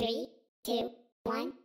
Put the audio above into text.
Three, two, one.